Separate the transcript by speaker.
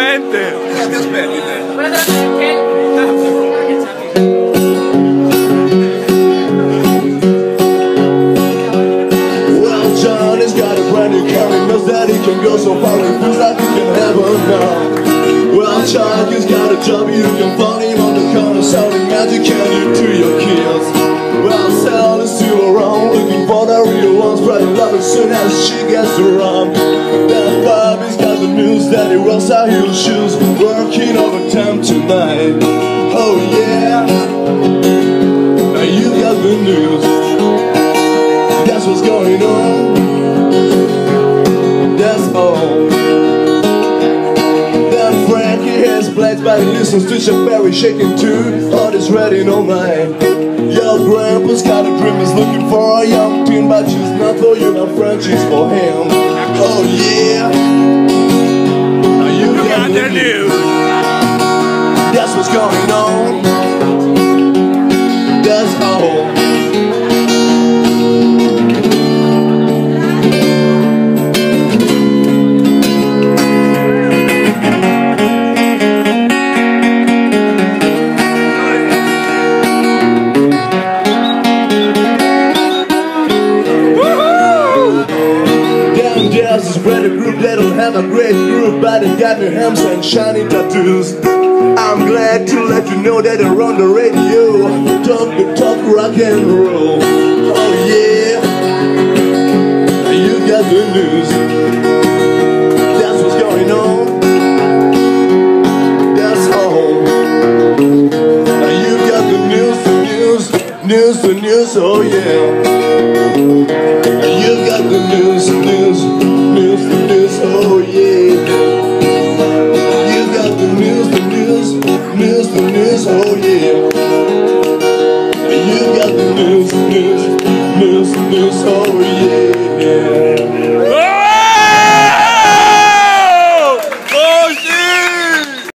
Speaker 1: Well, John has got a brand new car. He knows that he can go so far. He feels like he can never know. Well, John has got a job. You can find him on the corner selling magic candy to your kids. Well, sell is still around, looking for the real ones. Spreading love as soon as she gets around. Then Bobby's got that he wears our heel shoes, working overtime tonight. Oh yeah, now you got the news. That's what's going on. That's all. Then Frankie has blacks, but he listens to Shafari shaking too. Heart is ready, no mind. Your grandpa's got a dream, he's looking for a young teen, but she's not for you, my friend, she's for him. Oh yeah. Have a great group, but they got new hams and shiny tattoos. I'm glad to let you know that they're on the radio. Talk the talk rock and roll. Oh yeah, you got the news. That's what's going on. That's all. You got the news, the news, news, the news. Oh yeah. You oh yeah. You got the news, news, news, news, oh yeah.